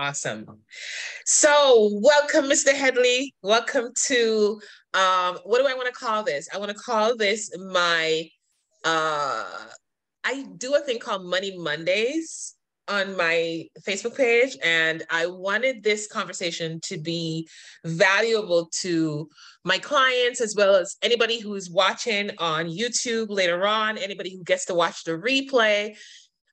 Awesome. So, welcome, Mr. Headley. Welcome to um, what do I want to call this? I want to call this my uh I do a thing called Money Mondays on my Facebook page, and I wanted this conversation to be valuable to my clients as well as anybody who's watching on YouTube later on, anybody who gets to watch the replay.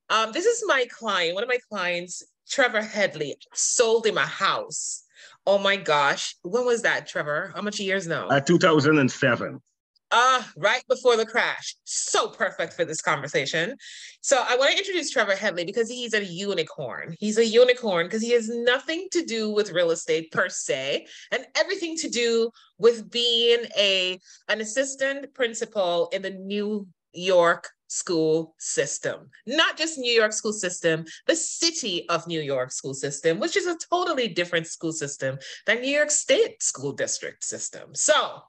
Um, this is my client, one of my clients Trevor Headley sold him a house. Oh my gosh. When was that, Trevor? How much years now? Uh, 2007. Uh, right before the crash. So perfect for this conversation. So I want to introduce Trevor Headley because he's a unicorn. He's a unicorn because he has nothing to do with real estate per se and everything to do with being a an assistant principal in the New York school system, not just New York school system, the city of New York school system, which is a totally different school system than New York State school district system. So,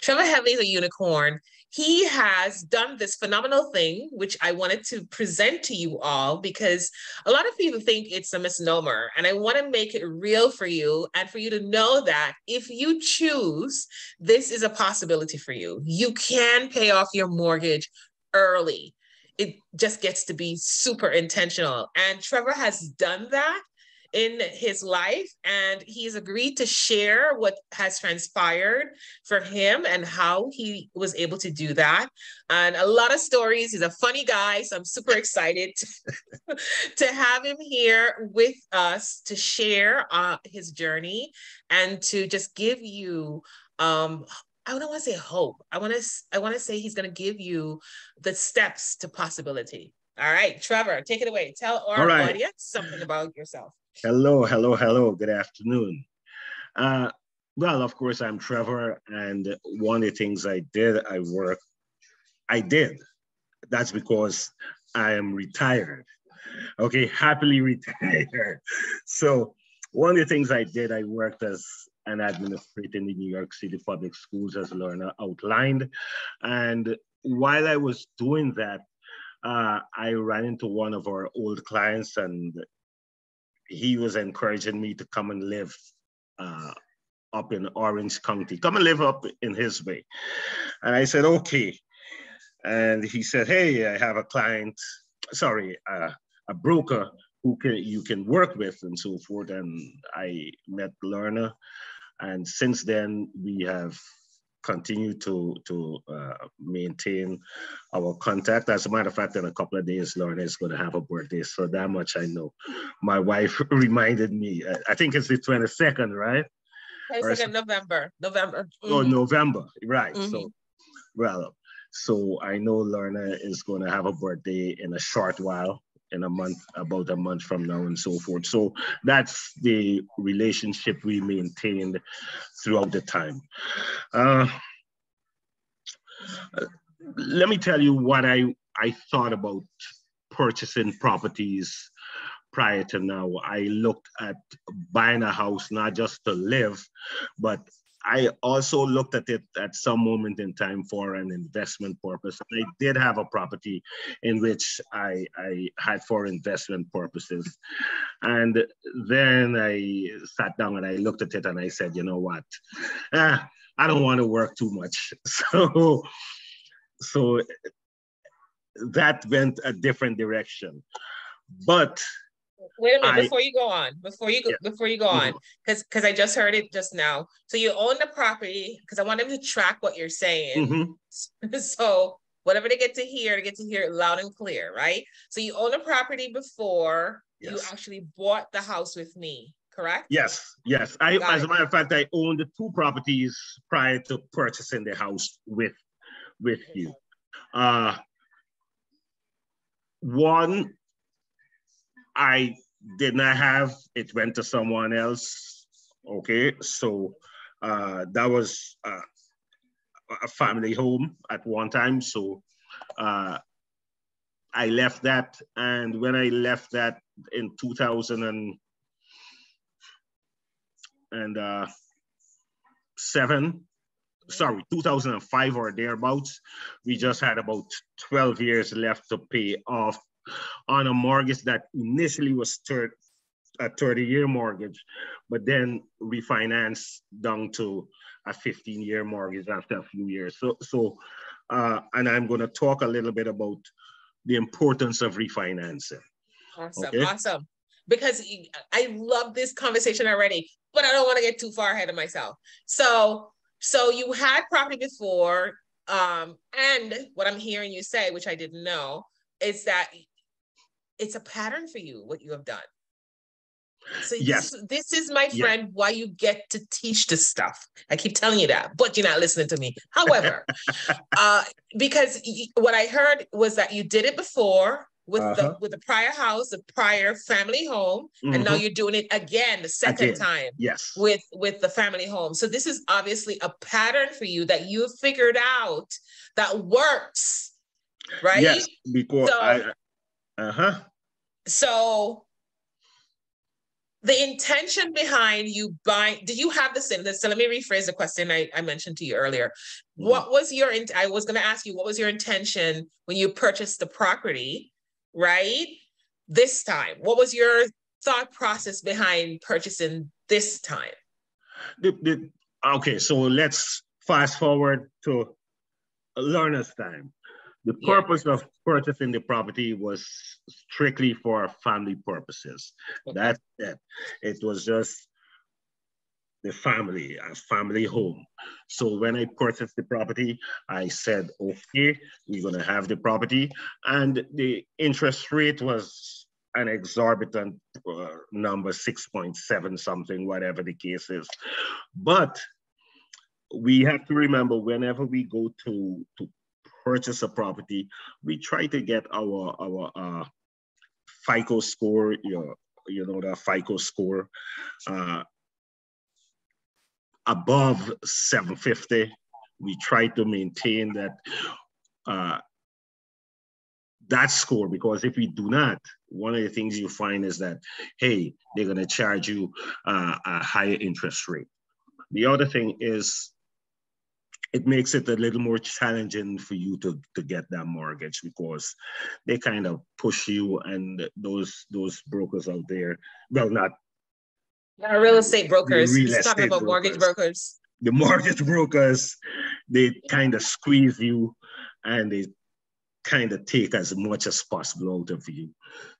Trevor Headley is a unicorn. He has done this phenomenal thing, which I wanted to present to you all because a lot of people think it's a misnomer. And I want to make it real for you and for you to know that if you choose, this is a possibility for you. You can pay off your mortgage early. It just gets to be super intentional. And Trevor has done that in his life and he's agreed to share what has transpired for him and how he was able to do that and a lot of stories he's a funny guy so i'm super excited to, to have him here with us to share uh, his journey and to just give you um, I don't want to say hope. I want to I want to say he's going to give you the steps to possibility. All right, Trevor, take it away. Tell our right. audience something about yourself. Hello, hello, hello. Good afternoon. Uh, well, of course, I'm Trevor, and one of the things I did, I work. I did. That's because I am retired. Okay, happily retired. So one of the things I did, I worked as and administrating the New York City Public Schools as Lorna outlined. And while I was doing that, uh, I ran into one of our old clients and he was encouraging me to come and live uh, up in Orange County, come and live up in his way. And I said, okay. And he said, hey, I have a client, sorry, uh, a broker who can, you can work with and so forth. And I met Lorna and since then, we have continued to, to uh, maintain our contact. As a matter of fact, in a couple of days, Lorna is going to have a birthday. So that much I know. My wife reminded me, uh, I think it's the 22nd, right? 22nd November, November. Oh, mm-hmm. Oh, November, right. Mm-hmm. So, well, so I know Lorna is going to have a birthday in a short while in a month, about a month from now, and so forth. So that's the relationship we maintained throughout the time. Uh, let me tell you what I, I thought about purchasing properties prior to now. I looked at buying a house not just to live, but I also looked at it at some moment in time for an investment purpose. I did have a property in which I, I had for investment purposes. And then I sat down and I looked at it and I said, you know what? Eh, I don't want to work too much. So, so that went a different direction. But Wait a minute I, before you go on. Before you go, yeah. before you go on, because mm-hmm. because I just heard it just now. So you own the property because I want them to track what you're saying. Mm-hmm. so whatever they get to hear, they get to hear it loud and clear, right? So you own the property before yes. you actually bought the house with me, correct? Yes, yes. I, as it. a matter of fact, I owned the two properties prior to purchasing the house with with you. Uh, one, I did not have, it went to someone else. Okay, so uh, that was uh, a family home at one time. So uh, I left that. And when I left that in 2000 and, and uh, seven, sorry, 2005 or thereabouts, we just had about 12 years left to pay off on a mortgage that initially was a 30 year mortgage, but then refinanced down to a 15 year mortgage after a few years. So, so uh, and I'm going to talk a little bit about the importance of refinancing. Awesome, okay? awesome. Because I love this conversation already, but I don't want to get too far ahead of myself. So, so you had property before, um, and what I'm hearing you say, which I didn't know, is that it's a pattern for you what you have done. So yes. this, this is my friend yes. why you get to teach this stuff. I keep telling you that, but you're not listening to me. However, uh, because what I heard was that you did it before with uh-huh. the with the prior house, the prior family home, mm-hmm. and now mm-hmm. you're doing it again the second again. time. Yes. With with the family home. So this is obviously a pattern for you that you have figured out that works. Right? Yes, because so, I uh-huh. So the intention behind you buying did you have the same so let me rephrase the question i, I mentioned to you earlier mm-hmm. what was your i was going to ask you what was your intention when you purchased the property right this time what was your thought process behind purchasing this time the, the, okay so let's fast forward to Lorna's time the purpose yeah. of purchasing the property was strictly for family purposes. Okay. That's it. It was just the family, a family home. So when I purchased the property, I said, okay, we're gonna have the property. And the interest rate was an exorbitant uh, number, 6.7 something, whatever the case is. But we have to remember whenever we go to, to purchase a property, we try to get our our uh, FICO score, you know, you know the FICO score, uh, above 750. We try to maintain that uh, that score because if we do not, one of the things you find is that hey, they're going to charge you uh, a higher interest rate. The other thing is it makes it a little more challenging for you to, to get that mortgage because they kind of push you and those those brokers out there, well, not not real estate brokers. Real He's talking about brokers. mortgage brokers. The mortgage brokers, they kind of squeeze you and they kind of take as much as possible out of you.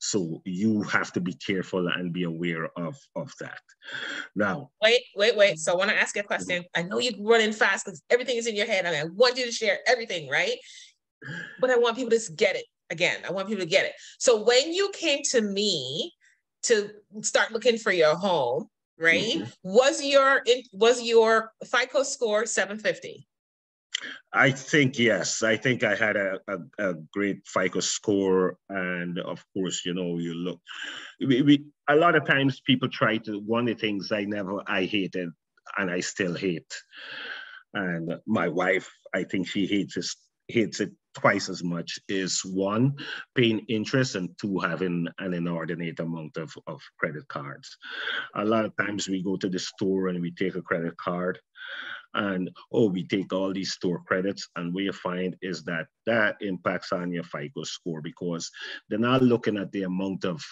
So you have to be careful and be aware of, of that. Now, wait, wait, wait. So I want to ask you a question. I know you're running fast because everything is in your head. and I want you to share everything, right? But I want people to get it again. I want people to get it. So when you came to me to start looking for your home, right? Mm-hmm. Was your was your FICO score 750? I think yes. I think I had a, a, a, great FICO score, and of course, you know, you look. We, we, a lot of times people try to. One of the things I never I hated, and I still hate, and my wife, I think she hates it, hates it twice as much. Is one paying interest, and two having an inordinate amount of of credit cards. A lot of times we go to the store and we take a credit card and oh, we take all these store credits, and what you find is that that impacts on your FICO score because they're not looking at the amount of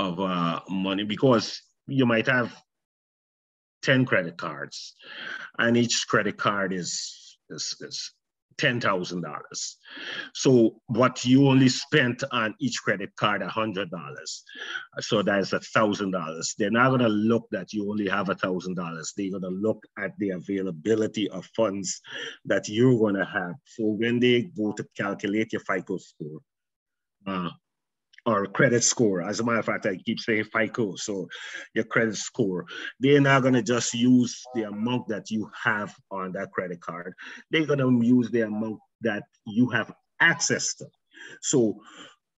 of uh, money because you might have 10 credit cards and each credit card is, is, is $10,000. So what you only spent on each credit card, $100. So that's $1,000. They're not gonna look that you only have $1,000. They're gonna look at the availability of funds that you're gonna have. So when they go to calculate your FICO score, uh, or credit score. As a matter of fact, I keep saying FICO, so your credit score. They're not gonna just use the amount that you have on that credit card. They're gonna use the amount that you have access to. So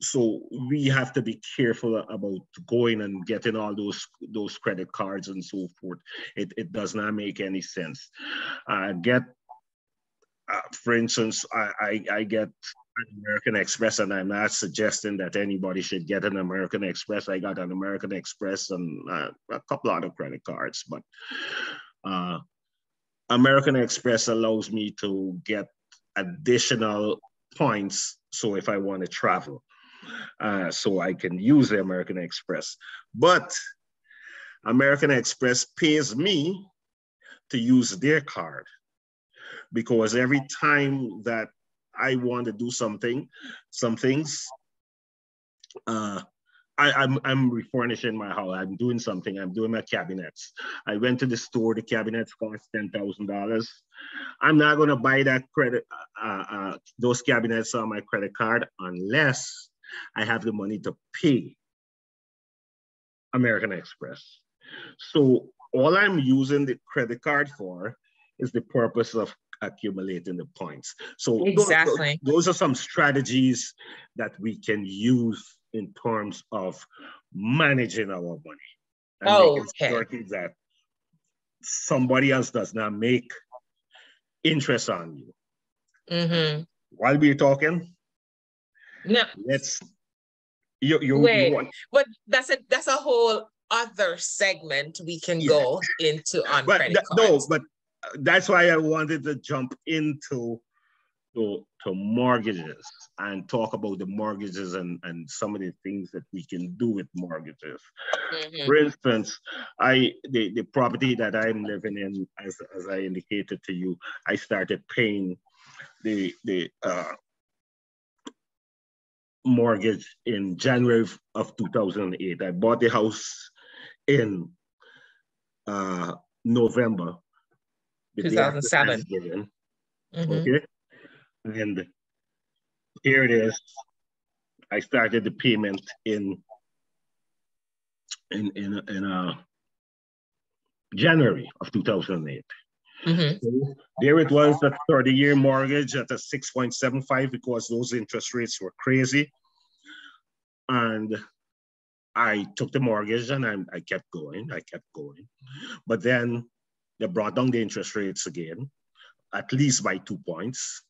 so we have to be careful about going and getting all those those credit cards and so forth. It, it does not make any sense. Uh, get, uh, for instance, I, I, I get American Express, and I'm not suggesting that anybody should get an American Express. I got an American Express and uh, a couple other credit cards, but uh, American Express allows me to get additional points. So if I want to travel, uh, so I can use the American Express. But American Express pays me to use their card because every time that I want to do something, some things, uh, I, I'm, I'm refurnishing my house. I'm doing something. I'm doing my cabinets. I went to the store. The cabinets cost ten thousand dollars. I'm not going to buy that credit, uh, uh, those cabinets on my credit card unless I have the money to pay American Express. So all I'm using the credit card for is the purpose of accumulating the points. So exactly. those, those are some strategies that we can use in terms of managing our money. And oh, okay. that somebody else does not make interest on you. Mm-hmm. While we're talking, no. let's you, you, Wait, you but that's a that's a whole other segment we can yeah. go into on but credit cards. No, but that's why I wanted to jump into to, to mortgages and talk about the mortgages and, and some of the things that we can do with mortgages. Mm-hmm. For instance, I the, the property that I'm living in, as, as I indicated to you, I started paying the the uh, mortgage in January of 2008. I bought the house in uh, November. 2007. Mm-hmm. Okay. And here it is. I started the payment in in in in uh, January of 2008. Mm-hmm. So there it was, a 30-year mortgage at a 6.75 because those interest rates were crazy. And I took the mortgage and I, I kept going, I kept going. But then they brought down the interest rates again, at least by two points.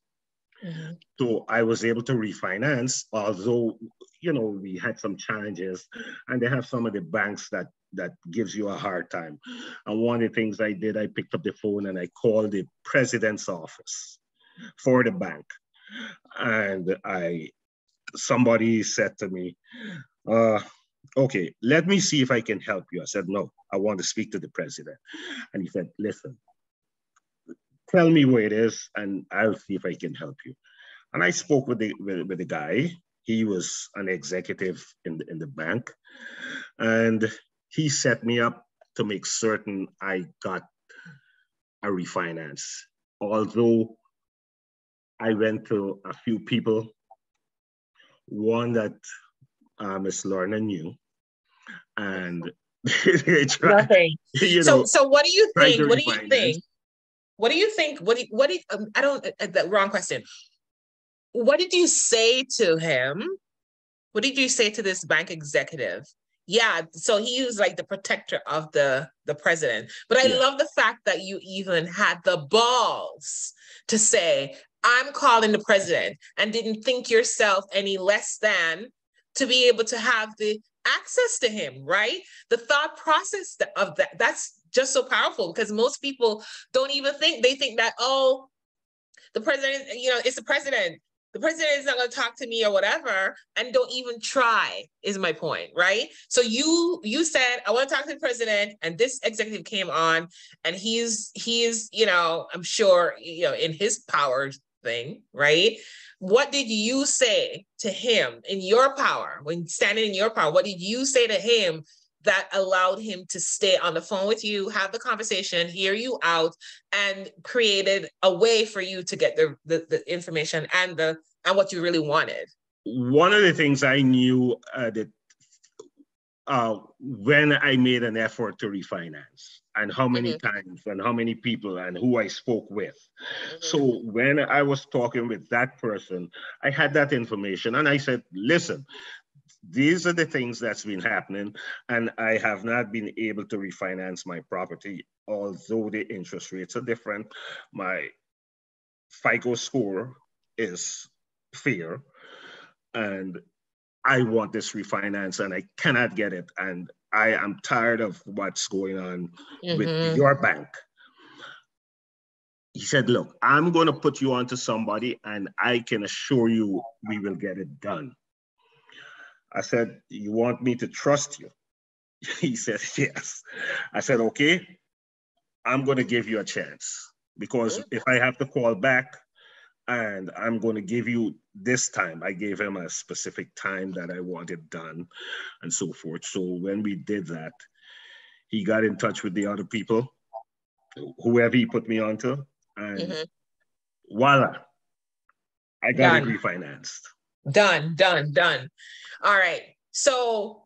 Mm-hmm. So I was able to refinance, although you know we had some challenges, and they have some of the banks that that gives you a hard time. And one of the things I did, I picked up the phone and I called the president's office for the bank, and I somebody said to me, uh, "Okay, let me see if I can help you." I said, "No, I want to speak to the president," and he said, "Listen." tell me where it is and I'll see if I can help you. And I spoke with the with, with the guy. He was an executive in the, in the bank, and he set me up to make certain I got a refinance. Although I went to a few people, one that uh, Miss Lorna knew, and they tried, Nothing. You know, so, so what do you think? What do you think? What do you think? What do you, what do you, um, I don't, uh, the wrong question. What did you say to him? What did you say to this bank executive? Yeah, so he was like the protector of the the president. But I yeah. love the fact that you even had the balls to say, "I'm calling the president," and didn't think yourself any less than to be able to have the access to him, right? The thought process of that, that's just so powerful because most people don't even think, they think that, oh, the president, you know, it's the president. The president is not going to talk to me or whatever, and don't even try. Is my point, right? So you you said I want to talk to the president, and this executive came on, and he's he's you know I'm sure you know in his power thing, right? What did you say to him in your power, when standing in your power? What did you say to him that allowed him to stay on the phone with you, have the conversation, hear you out, and created a way for you to get the, the, the information and the and what you really wanted? One of the things I knew uh, that uh, when I made an effort to refinance and how many mm-hmm. times and how many people and who I spoke with. Mm-hmm. So when I was talking with that person, I had that information and I said, listen, these are the things that's been happening and I have not been able to refinance my property, although the interest rates are different. My FICO score is fair and I want this refinance and I cannot get it. And I am tired of what's going on mm-hmm. with your bank. He said, Look, I'm going to put you onto somebody and I can assure you we will get it done. I said, You want me to trust you? He said, Yes. I said, Okay, I'm going to give you a chance because mm-hmm. if I have to call back and I'm going to give you this time, I gave him a specific time that I wanted done and so forth. So when we did that, he got in touch with the other people, whoever he put me onto, and mm-hmm. voila, I got done. it refinanced. Done, done, done. All right. So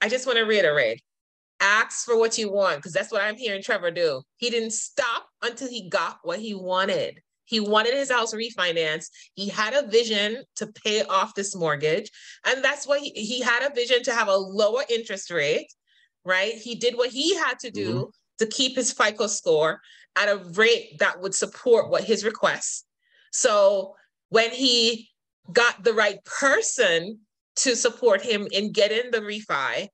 I just want to reiterate ask for what you want because that's what I'm hearing Trevor do. He didn't stop until he got what he wanted. He wanted his house refinanced. He had a vision to pay off this mortgage. And that's why he, he had a vision to have a lower interest rate, right? He did what he had to do mm-hmm. to keep his FICO score at a rate that would support what his requests. So when he got the right person to support him in getting the refi,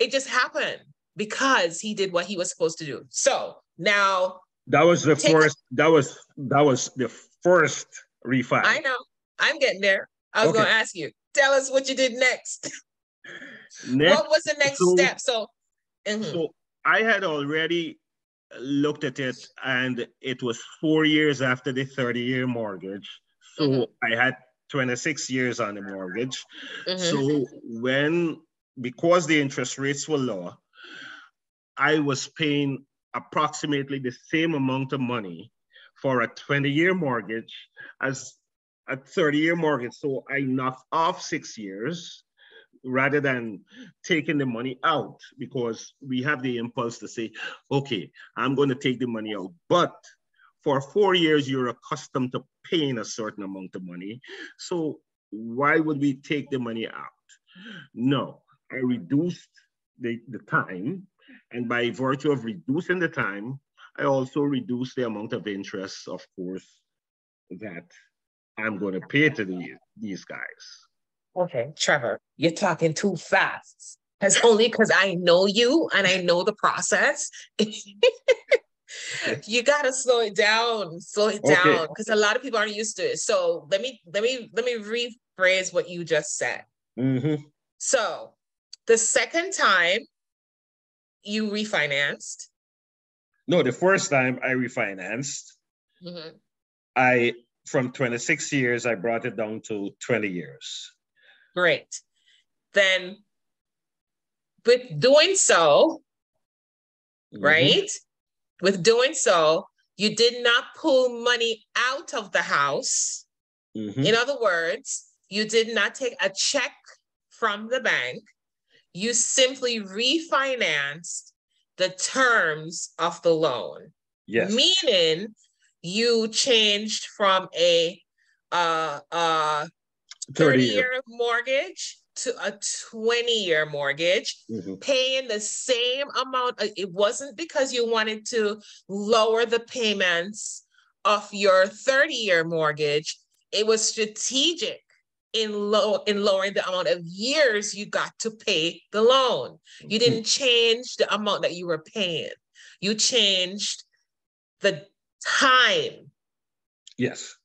it just happened because he did what he was supposed to do. So now that was the first. A- that was that was the first refi. I know. I'm getting there. I was okay. going to ask you. Tell us what you did next. next what was the next so, step? So, mm-hmm. so I had already looked at it, and it was four years after the 30 year mortgage. So mm-hmm. I had 26 years on the mortgage. Mm-hmm. So when because the interest rates were lower, I was paying approximately the same amount of money for a 20 year mortgage as a 30 year mortgage. So I knocked off six years rather than taking the money out because we have the impulse to say, okay, I'm going to take the money out. But for four years, you're accustomed to paying a certain amount of money. So why would we take the money out? No, I reduced the, the time. And by virtue of reducing the time, I also reduce the amount of interest, of course, that I'm going to pay to the, these guys. Okay, Trevor, you're talking too fast. That's only because I know you and I know the process. you gotta slow it down, slow it down, because a lot of people aren't used to it. So let me let me let me rephrase what you just said. Mm-hmm. So the second time you refinanced. No, the first time I refinanced, mm-hmm. I from 26 years I brought it down to 20 years. Great. Then with doing so, mm-hmm. right? With doing so, you did not pull money out of the house. Mm-hmm. In other words, you did not take a check from the bank. You simply refinanced the terms of the loan. Yes. Meaning you changed from a uh, uh, 30 year mortgage to a 20 year mortgage, mm-hmm. paying the same amount. Uh, it wasn't because you wanted to lower the payments of your 30 year mortgage, it was strategic in low in lowering the amount of years you got to pay the loan. You mm-hmm. didn't change the amount that you were paying. You changed the time. Yes.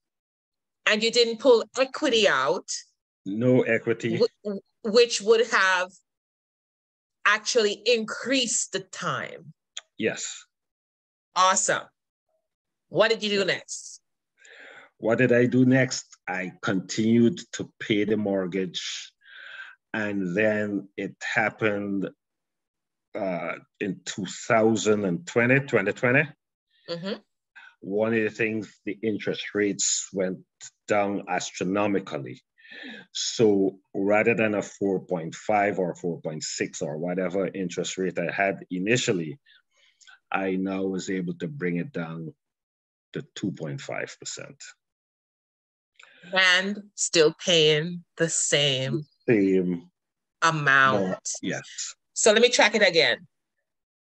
And you didn't pull equity out no equity. which would have actually increased the time. Yes. Awesome. What did you do next? What did I do next? I continued to pay the mortgage. And then it happened uh, in 2020, 2020. Mm-hmm. One of the things, the interest rates went down astronomically. So rather than a 4.5 or 4.6 or whatever interest rate I had initially, I now was able to bring it down to 2.5%. And still paying the same, same amount. yes. So let me track it again.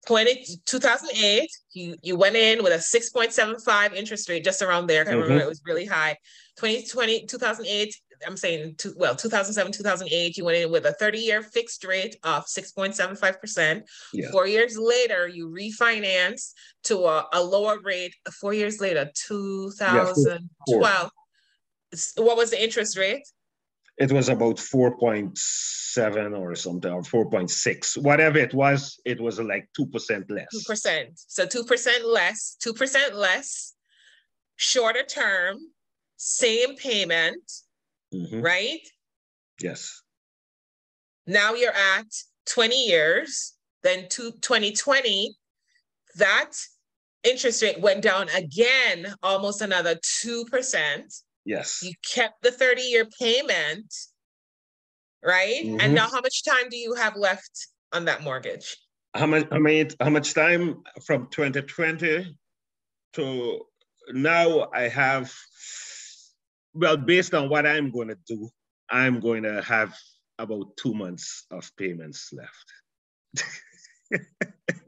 20, 2008, you, you went in with a 6.75 interest rate, just around there. I mm-hmm. remember it was really high. 2020, 2008, I'm saying, two, well, 2007, 2008, you went in with a 30 year fixed rate of 6.75%. Yeah. Four years later, you refinanced to a, a lower rate. Four years later, 2012. Yeah, what was the interest rate? It was about 4.7 or something, or 4.6. Whatever it was, it was like 2% less. 2%. So 2% less, 2% less, shorter term, same payment, mm-hmm. right? Yes. Now you're at 20 years, then to 2020, that interest rate went down again, almost another 2%. Yes. You kept the 30 year payment, right? Mm-hmm. And now how much time do you have left on that mortgage? How much I mean how much time from 2020 to now I have well based on what I'm going to do, I'm going to have about 2 months of payments left.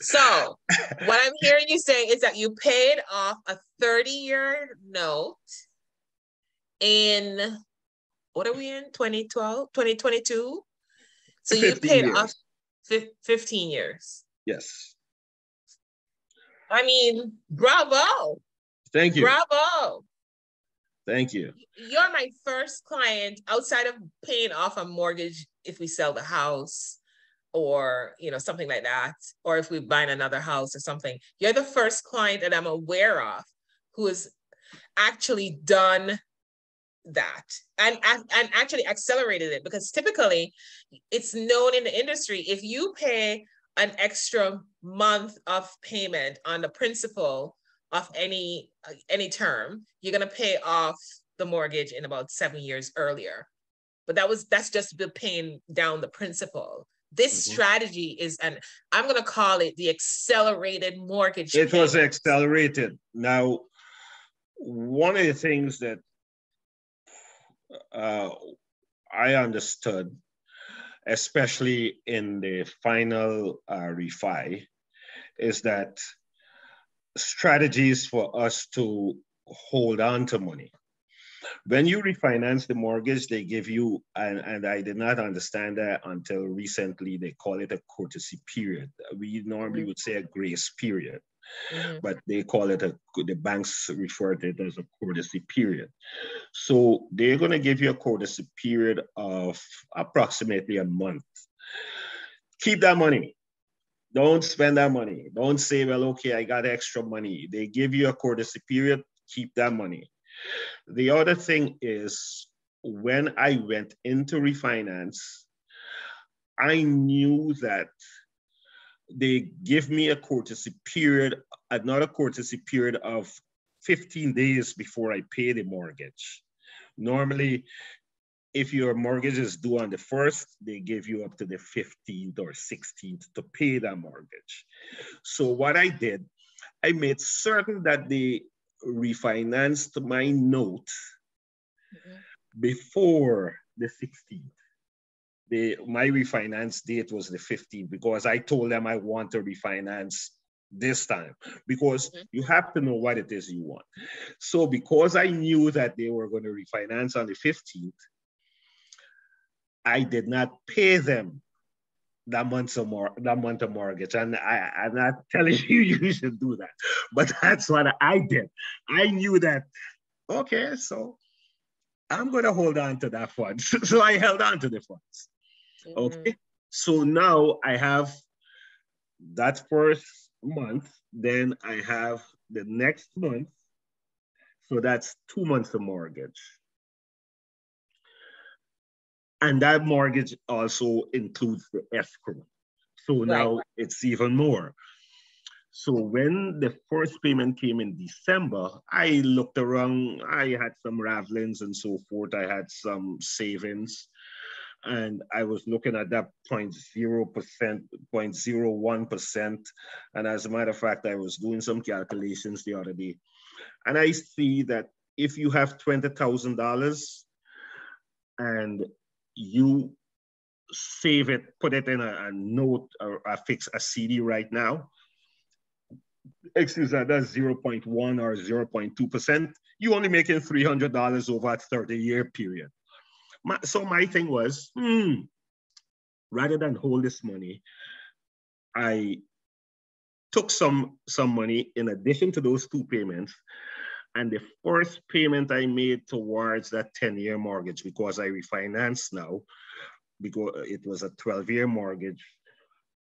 So, what I'm hearing you say is that you paid off a 30 year note in what are we in 2012, 2022? So, you paid years. off 15 years. Yes. I mean, bravo. Thank you. Bravo. Thank you. You're my first client outside of paying off a mortgage if we sell the house or you know something like that or if we buy another house or something you're the first client that i'm aware of who has actually done that and and actually accelerated it because typically it's known in the industry if you pay an extra month of payment on the principal of any uh, any term you're going to pay off the mortgage in about 7 years earlier. But that was that's just the paying down the principal this mm-hmm. strategy is and i'm going to call it the accelerated mortgage it was accelerated. Now one of the things that uh, i understood especially in the final uh, refi is that strategies for us to hold on to money when you refinance the mortgage, they give you, and, and I did not understand that until recently, they call it a courtesy period. We normally mm-hmm. would say a grace period. Mm-hmm. But they call it a, the banks refer to it as a courtesy period. So they're going to give you a courtesy period of approximately a month. Keep that money. Don't spend that money. Don't say, well, okay, I got extra money. They give you a courtesy period. Keep that money. The other thing is when I went into refinance, I knew that they give me a courtesy period, another courtesy period of 15 days before I pay the mortgage. Normally, if your mortgage is due on the first, they give you up to the 15th or 16th to pay that mortgage. So what I did, I made certain that they refinanced my note mm-hmm. before the 16th. The, my refinance date was the 15th because I told them I want to refinance this time because mm-hmm. you have to know what it is you want. So because I knew that they were going to refinance on the 15th, I did not pay them that month of more that month of mortgage. And I, I'm not telling you you should do that, but that's what I did. I knew that, okay, so I'm gonna hold on to that fund. so I held on to the funds. Mm-hmm. Okay. So now I have that first month, then I have the next month. So that's two months of mortgage. And that mortgage also includes the escrow. So right. now it's even more. So when the first payment came in December, I looked around, I had some ravelings and so forth. I had some savings and I was looking at that 0.0%, 0.01%. And as a matter of fact, I was doing some calculations the other day. And I see that if you have $20,000 and you save it, put it in a, a note or a fix a CD right now, excuse that, that's 0.1 or 0.2%, you only making $300 over a 30 year period. My, so my thing was, hmm, rather than hold this money, I took some, some money in addition to those two payments And the first payment I made towards that 10 year mortgage, because I refinanced now, because it was a 12 year mortgage,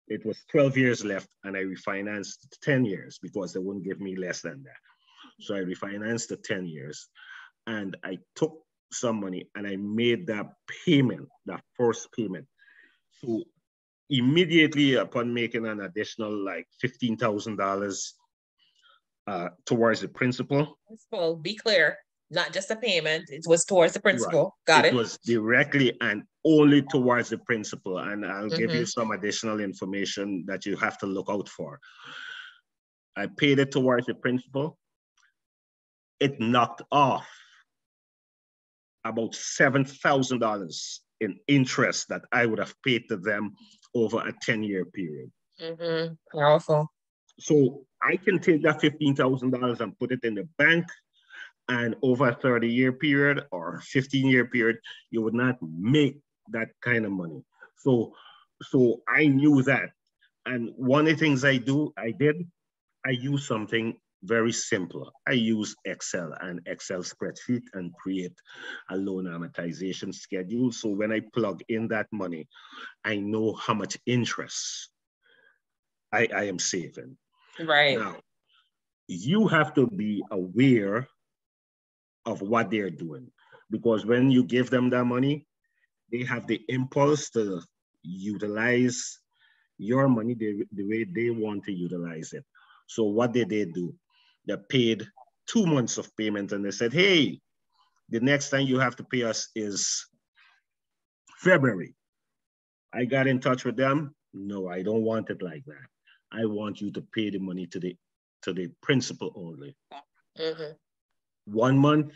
it was 12 years left, and I refinanced 10 years because they wouldn't give me less than that. So I refinanced the 10 years and I took some money and I made that payment, that first payment. So immediately upon making an additional like $15,000 uh, towards the principal. Principal, be clear, not just a payment, it was towards the principal. Right. Got it. It was directly and only towards the principal. And I'll mm-hmm. give you mm-hmm. some additional information that you have to look out for. I paid it towards the principal. It knocked off about $7,000 in interest that I would have paid to them over a 10 year period. Mm-hmm. Powerful. So I can take that $15,000 and put it in the bank. And over a 30 year period or 15 year period, you would not make that kind of money. So, so I knew that. And one of the things I do, I did, I use something very simple. I use Excel and Excel spreadsheet and create a loan amortization schedule. So when I plug in that money, I know how much interest I, I am saving. Right. Now, you have to be aware of what they're doing because when you give them that money, they have the impulse to utilize your money the, the way they want to utilize it. So what did they do? They paid two months of payment and they said, hey, the next time you have to pay us is February. I got in touch with them. No, I don't want it like that. I want you to pay the money to the to the principal only. Mm-hmm. One month,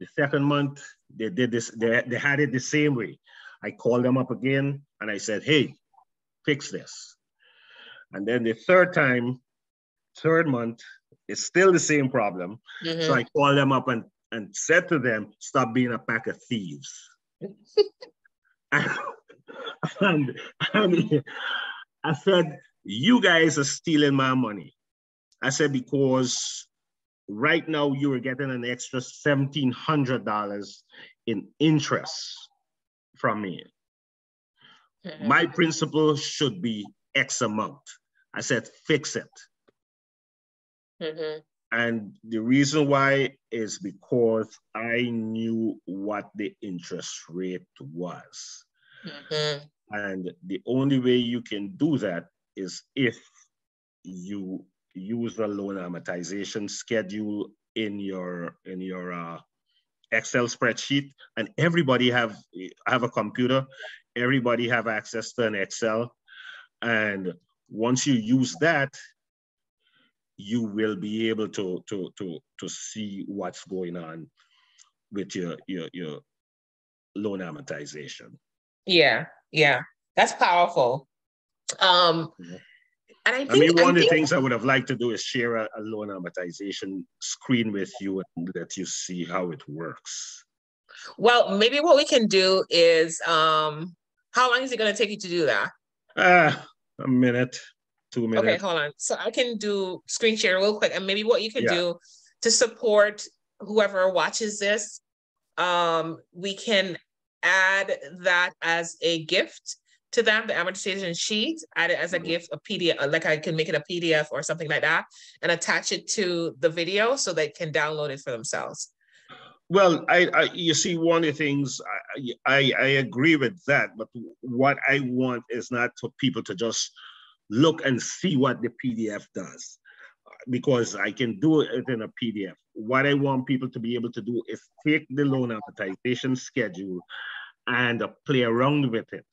the second month, they did this, they, they had it the same way. I called them up again and I said, hey, fix this. And then the third time, third month, it's still the same problem. Mm-hmm. So I called them up and, and said to them, stop being a pack of thieves. and, and, and I said, you guys are stealing my money. I said, because right now you are getting an extra $1,700 in interest from me. Mm-hmm. My principal should be X amount. I said, fix it. Mm-hmm. And the reason why is because I knew what the interest rate was. Mm-hmm. And the only way you can do that is if you use the loan amortization schedule in your in your uh, Excel spreadsheet, and everybody have have a computer, everybody have access to an Excel, and once you use that, you will be able to to to to see what's going on with your your your loan amortization. Yeah, yeah, that's powerful. Um. And I, think, I mean, one I of the things I would have liked to do is share a, a loan amortization screen with you and let you see how it works. Well, maybe what we can do is, um, how long is it going to take you to do that? Uh, a minute, two minutes. Okay, hold on. So I can do screen share real quick, and maybe what you can yeah. do to support whoever watches this, um, we can add that as a gift to them, the amortization sheet, add it as a mm-hmm. gift, a PDF, like I can make it a PDF or something like that, and attach it to the video so they can download it for themselves. Well, I, I you see, one of the things I, I, I agree with that, but what I want is not for people to just look and see what the PDF does, because I can do it in a PDF. What I want people to be able to do is take the loan amortization schedule and play around with it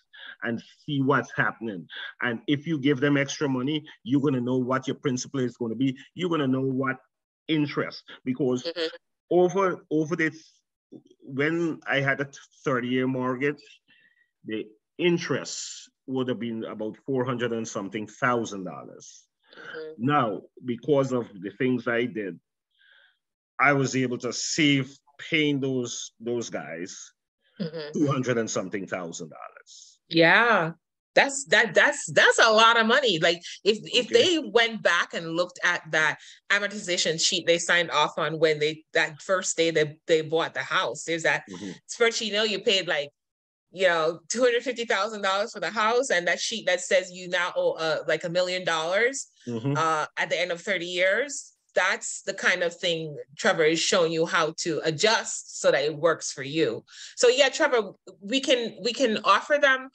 and see what's happening. And if you give them extra money, you're going to know what your principal is going to be. You're going to know what interest because mm-hmm. over over this when I had a 30 year mortgage, the interest would have been about 400 and something thousand dollars. Mm-hmm. Now, because of the things I did, I was able to save paying those those guys mm-hmm. 200 and something thousand dollars. Yeah. That's that that's that's a lot of money. Like if if okay. they went back and looked at that amortization sheet they signed off on when they that first day they they bought the house, there's that mm-hmm. spreadsheet. You know, you paid like you know two hundred fifty thousand dollars for the house, and that sheet that says you now owe uh, like a million dollars mm-hmm. uh, at the end of thirty years. That's the kind of thing Trevor is showing you how to adjust so that it works for you. So yeah, Trevor, we can we can offer them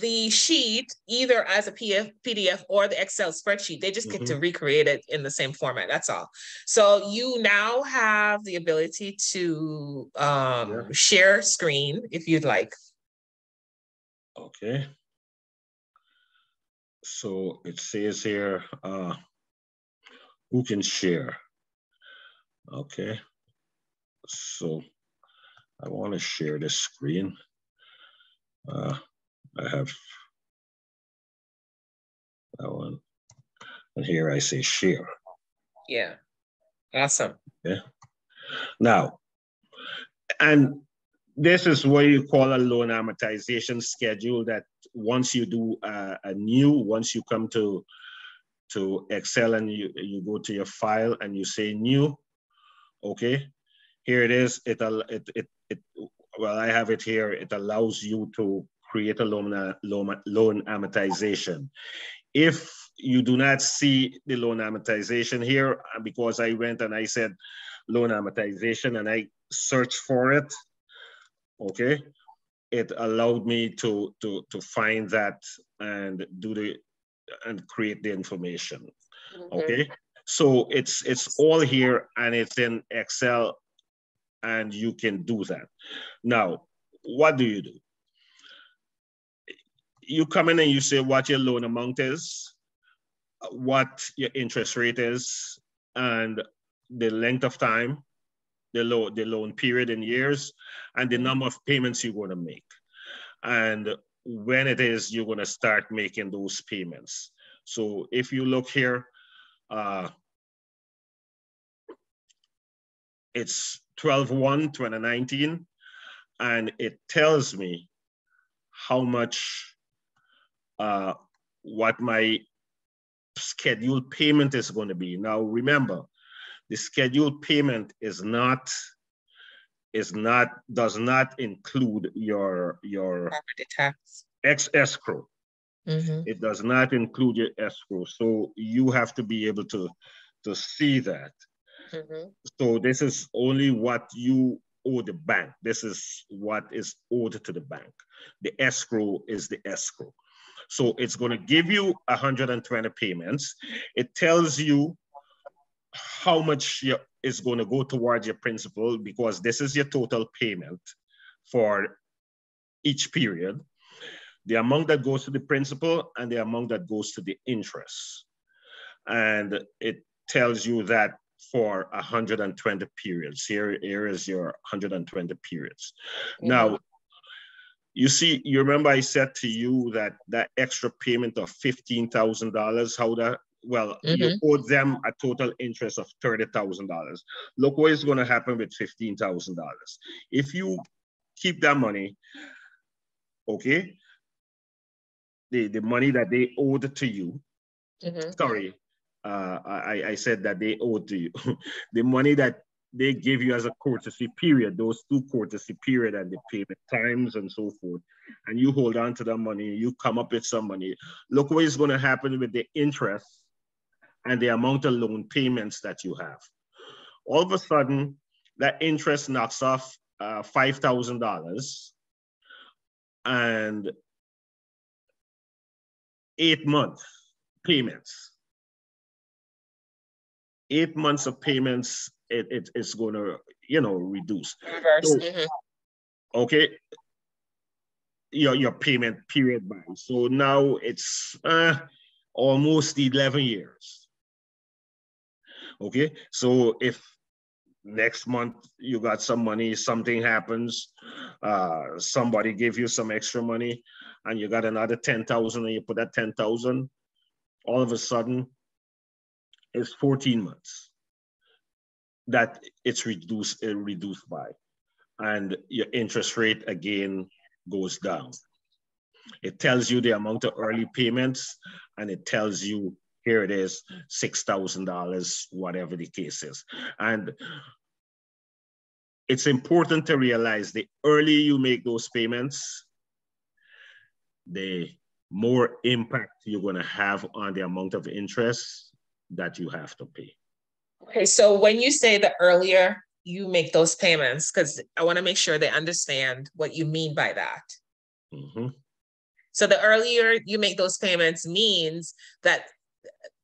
the sheet either as a PDF or the Excel spreadsheet. They just get mm-hmm. to recreate it in the same format. That's all. So you now have the ability to um, yeah. share screen if you'd like. Okay. So it says here, uh, who can share? Okay. So I want to share this screen. Uh, I have that one. And here I say share. Yeah. Awesome. Yeah. Now, and this is what you call a loan amortization schedule that once you do a, a new, once you come to to Excel and you, you go to your file and you say new, okay, here it is. It, it, it, it, well, I have it here. It allows you to create a loan, loan, loan amortization. If you do not see the loan amortization here, uh, because I went and I said loan amortization and I searched for it, okay, it allowed me to, to, to find that and do the, and create the information, mm -hmm. okay? So it's, it's all here and it's in Excel and you can do that. Now, what do you do? you come in and you say what your loan amount is, what your interest rate is, and the length of time, the loan, the loan period in years, and the number of payments you're going to make. And when it is you're going to start making those payments. So if you look here, uh, it's 12-1, 2019, and it tells me how much uh, what my scheduled payment is going to be. Now, remember, the scheduled payment is not is not does not include your your property tax ex escrow. Mm-hmm. It does not include your escrow, so you have to be able to to see that. Mm-hmm. So this is only what you owe the bank. This is what is owed to the bank. The escrow is the escrow. So it's going to give you 120 payments. It tells you how much is going to go towards your principal because this is your total payment for each period. The amount that goes to the principal and the amount that goes to the interest. And it tells you that for 120 periods. Here, here is your 120 periods. Mm-hmm. Now, you see, you remember I said to you that that extra payment of fifteen thousand dollars, how that well, mm-hmm. you owe them a total interest of thirty thousand dollars. Look what is going to happen with fifteen thousand dollars. If you keep that money, okay, the the money that they owed to you. Mm-hmm. Sorry, uh, I I said that they owed to you. the money that they give you as a courtesy period, those two courtesy period and the payment times and so forth. And you hold on to that money, you come up with some money. Look what is going to happen with the interest and the amount of loan payments that you have. All of a sudden, that interest knocks off uh, $5,000 and eight months payments. Eight months of payments it, it it's going to you know reduce. So, mm-hmm. Okay. Your your payment period by so now it's uh, almost 11 years. Okay, so if next month you got some money, something happens, uh, somebody give you some extra money, and you got another 10,000 and you put that 10,000, all of a sudden it's 14 months that it's reduced uh, reduced by, and your interest rate again goes down. It tells you the amount of early payments and it tells you here it is, $6,000, whatever the case is. And it's important to realize the earlier you make those payments, the more impact you're going to have on the amount of interest that you have to pay. Okay, so when you say the earlier you make those payments, because I want to make sure they understand what you mean by that. Mm-hmm. So the earlier you make those payments means that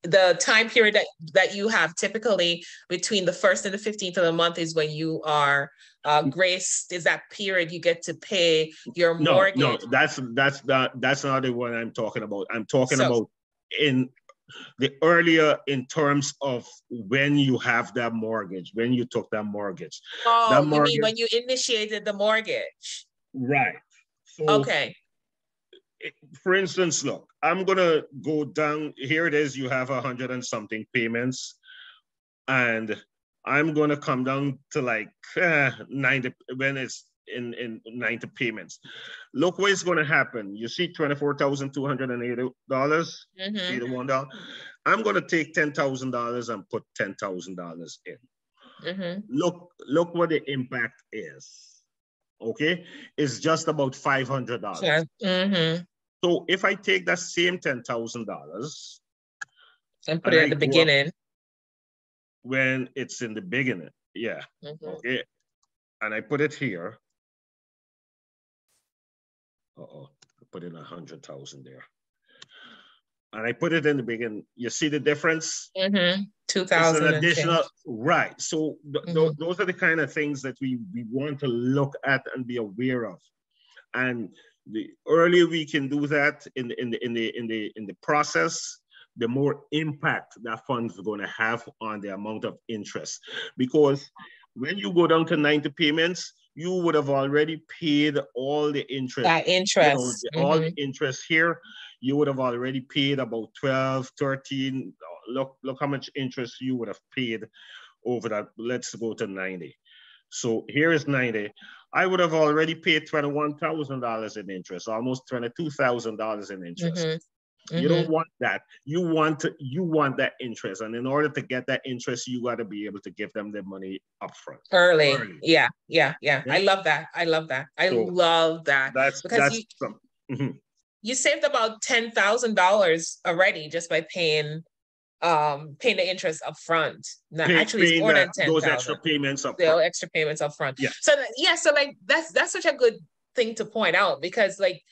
the time period that, that you have typically between the first and the 15th of the month is when you are uh, graced. Is that period you get to pay your no, mortgage? no that's that's not that's not the one i'm talking about. I'm talking so, about in the earlier in terms of when you have that mortgage when you took that mortgage. Oh that mortgage, you mean when you initiated the mortgage? Right. So okay for instance, look, I'm gonna go down. Here it is. You have a hundred and something payments, and I'm gonna come down to like uh, ninety when it's in in ninety payments. Look what is gonna happen. You see twenty four thousand two hundred and eighty dollars. Mm-hmm. Eighty one dollar. I'm gonna take ten thousand dollars and put ten thousand dollars in. Mm-hmm. Look, look what the impact is okay, it's just about five hundred dollars. Yeah. Mm-hmm. So if I take that same ten thousand dollars and put it at the beginning, when it's in the beginning, yeah, mm-hmm. okay, and I put it here. Uh oh, I put in a hundred thousand there, and I put it in the beginning. You see the difference? Mm-hmm. Two thousand additional, right? So th- mm-hmm. th- those are the kind of things that we we want to look at and be aware of, and the earlier we can do that in the in the in the in the in the process the more impact that funds is going to have on the amount of interest. Because when you go down to 90 payments you would have already paid all the interest. That interest. You know, mm-hmm. all the interest here you would have already paid about 12 13 look look how much interest you would have paid over that let's go to 90 so here is 90 I would have already paid $21,000 in interest, almost $22,000 in interest. Mm-hmm. You mm-hmm. don't want that. You want to, you want that interest. And in order to get that interest, you got to be able to give them the money upfront. Early. Early. Yeah, yeah, yeah, yeah. I love that. I love that. I so love that. That's because that's you, some, mm-hmm. you saved about $10,000 already just by paying um paying the interest up front. No, Pay, actually it's more than 10, those 000. extra payments up front. extra payments up front. Yeah. So yeah, so like that's that's such a good thing to point out because like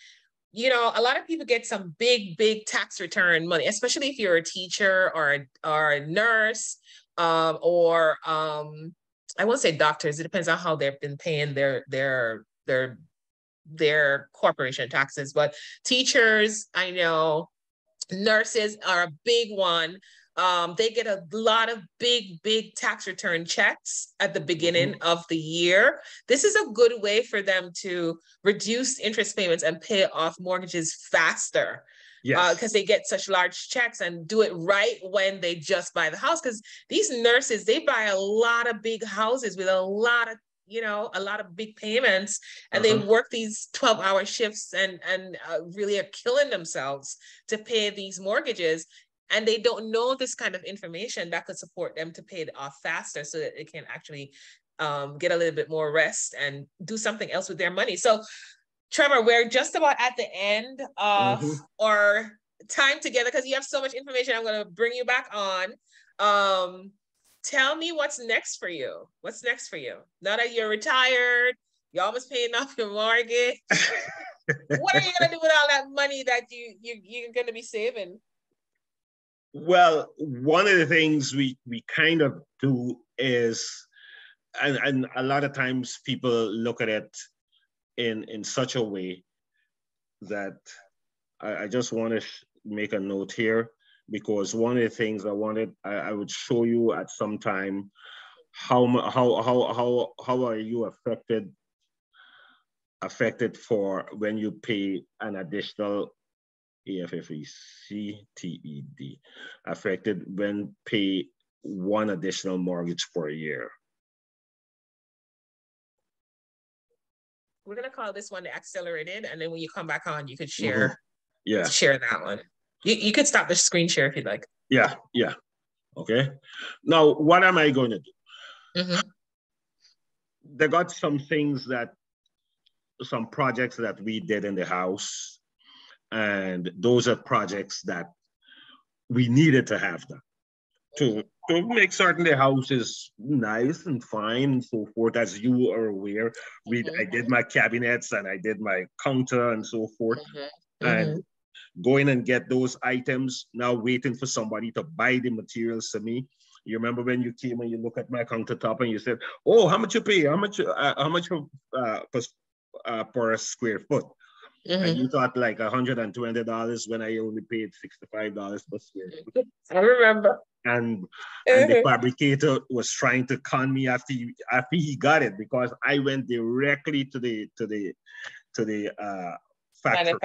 you know a lot of people get some big big tax return money especially if you're a teacher or a, or a nurse um, or um, i won't say doctors it depends on how they've been paying their their their their corporation taxes but teachers i know nurses are a big one um, they get a lot of big, big tax return checks at the beginning mm-hmm. of the year. This is a good way for them to reduce interest payments and pay off mortgages faster. Yes. Because uh, they get such large checks and do it right when they just buy the house. Because these nurses, they buy a lot of big houses with a lot of you know a lot of big payments and uh-huh. they work these 12 hour shifts and and uh, really are killing themselves to pay these mortgages and they don't know this kind of information that could support them to pay it off faster so that it can actually um, get a little bit more rest and do something else with their money. So, Trevor, we're just about at the end of mm-hmm. our time together because you have so much information. I'm going to bring you back on. Um, tell me what's next for you. What's next for you? Now that you're retired, you're almost paying off your mortgage. what are you going to do with all that money that you, you you're going to be saving? Well, one of the things we we kind of do is, and, and a lot of times people look at it in in such a way that I, I just want to make a note here because one of the things I wanted I, I would show you at some time how how how how how are you affected affected for when you pay an additional AFFECTED, affected when pay one additional mortgage per year. we're gonna call this one the accelerated, and then when you come back on, you could share. Mm-hmm. Yeah. Share that one. You, you could stop the screen share if you'd like. Yeah, yeah. Okay. Now, what am I going to do? Mm-hmm. They got some things that, some projects that we did in the house, and those are projects that we needed to have done to to make certain the house is nice and fine and so forth. As you are aware, we mm-hmm. I did my cabinets and I did my counter and so forth, mm-hmm. and mm-hmm. going and get those items. Now waiting for somebody to buy the materials to me. You remember when you came and you look at my countertop and you said, "Oh, how much you pay? How much? Uh, how much uh, per, uh, per square foot?" Mm-hmm. And you thought like $120 when I only paid $65 per square foot. I remember. And, and the mm-hmm. fabricator was trying to con me after he, after he got it because I went directly to the to the to the uh factory,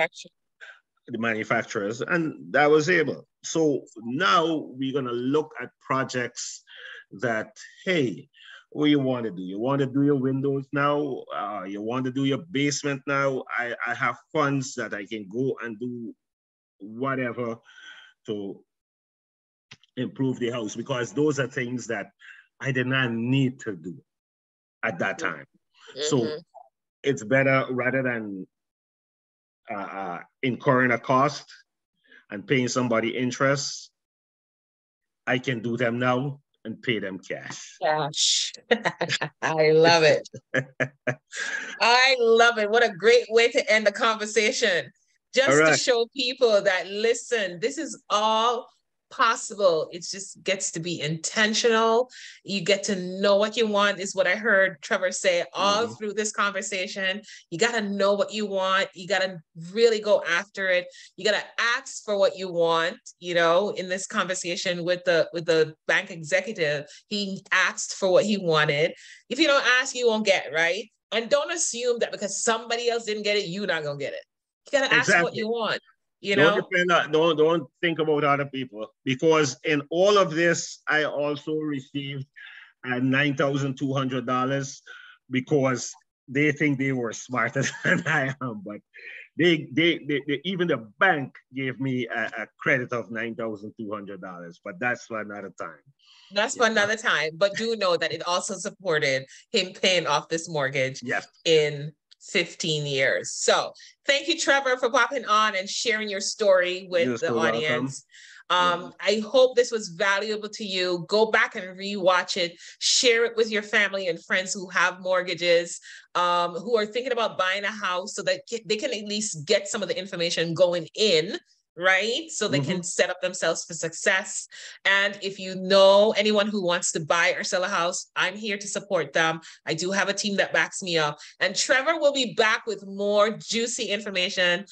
the manufacturers, and that was able. So now we're gonna look at projects that hey, what you want to do. You want to do your windows now. Uh, you want to do your basement now. I, I have funds that I can go and do whatever to improve the house because those are things that I did not need to do at that mm-hmm. time. Mm-hmm. So it's better rather than uh, uh, incurring a cost and paying somebody interest. I can do them now and pay them cash. Cash. I love it. I love it. What a great way to end the conversation. Just right. to show people that listen, this is all possible. It just gets to be intentional. You get to know what you want, is what I heard Trevor say all mm-hmm. through this conversation. You got to know what you want. You got to really go after it. You got to ask for what you want. You know, in this conversation with the with the bank executive, he asked for what he wanted. If you don't ask, you won't get right. And don't assume that because somebody else didn't get it, you're not gonna get it. You gotta ask what you want. You know, don't depend on, don't don't think about other people because in all of this, I also received uh, nine thousand two hundred dollars because they think they were smarter than I am, but they, they, they, they, even the bank gave me a, a credit of nine thousand two hundred dollars, but that's for another time. That's for another time. But do know that it also supported him paying off this mortgage yes. in 15 years. So thank you, Trevor, for popping on and sharing your story with You're the audience. Um, I hope this was valuable to you. Go back and rewatch it, share it with your family and friends who have mortgages, um, who are thinking about buying a house so that they can at least get some of the information going in right? So they mm-hmm. can set up themselves for success. And if you know anyone who wants to buy or sell a house, I'm here to support them. I do have a team that backs me up. And Trevor will be back with more juicy information.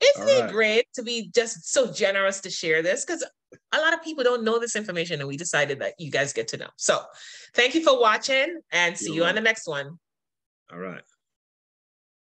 Isn't right. it great to be just so generous to share this? Because a lot of people don't know this information, and we decided that you guys get to know. So, thank you for watching and see You're you on the next one. All right.